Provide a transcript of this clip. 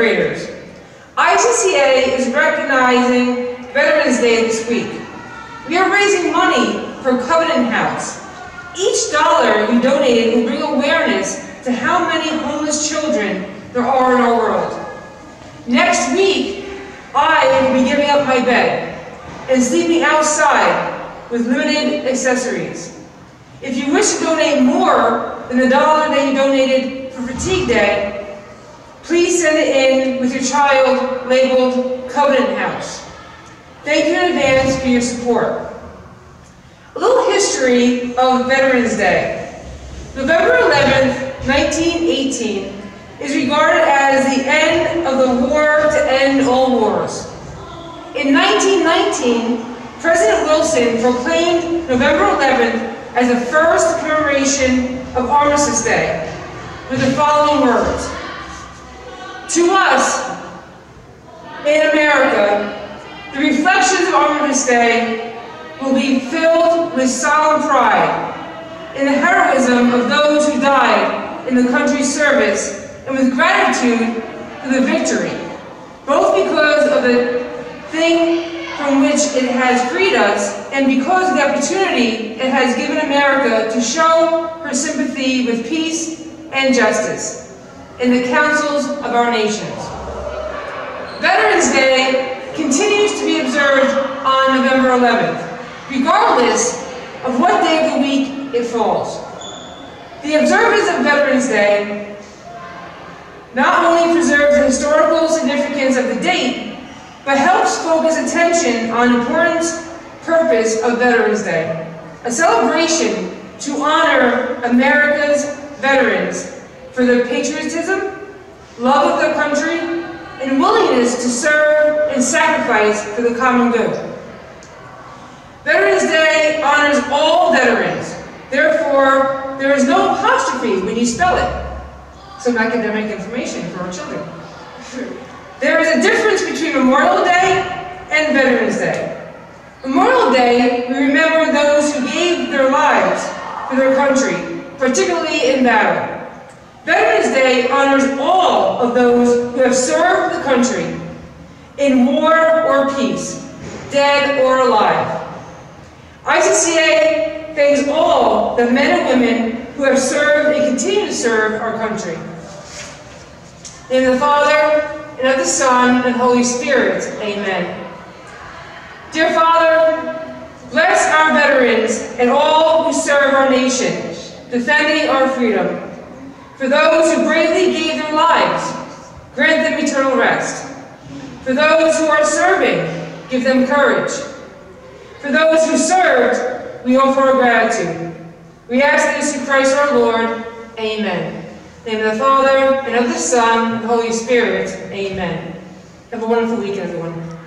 celebrators. ICCA is recognizing Veterans Day this week. We are raising money for Covenant House. Each dollar you donated will bring awareness to how many homeless children there are in our world. Next week, I will be giving up my bed and sleeping outside with limited accessories. If you wish to donate more than the dollar that you donated for Fatigue Day, please send it in with your child labeled Covenant House. Thank you in advance for your support. A little history of Veterans Day. November 11th, 1918 is regarded as the end of the war to end all wars. In 1919, President Wilson proclaimed November 11th as the first commemoration of Armistice Day with the following words. To us, in America, the reflections of Armistice Day will be filled with solemn pride in the heroism of those who died in the country's service and with gratitude for the victory, both because of the thing from which it has freed us and because of the opportunity it has given America to show her sympathy with peace and justice in the councils of our nations. Veterans Day continues to be observed on November 11th, regardless of what day of the week it falls. The observance of Veterans Day not only preserves the historical significance of the date, but helps focus attention on the important purpose of Veterans Day, a celebration to honor America's veterans for their patriotism, love of their country, and willingness to serve and sacrifice for the common good. Veterans Day honors all veterans. Therefore, there is no apostrophe when you spell it some academic information for our children. There is a difference between Memorial Day and Veterans Day. Memorial Day, we remember those who gave their lives for their country, particularly in battle. Veterans Day honors all of those who have served the country in war or peace, dead or alive. ICCA thanks all the men and women who have served and continue to serve our country. In the Father, and of the Son, and Holy Spirit. Amen. Dear Father, bless our veterans and all who serve our nation, defending our freedom. For those who bravely gave their lives, grant them eternal rest. For those who are serving, give them courage. For those who served, we offer our gratitude. We ask this through Christ our Lord. Amen. In the name of the Father, and of the Son, and the Holy Spirit. Amen. Have a wonderful weekend, everyone.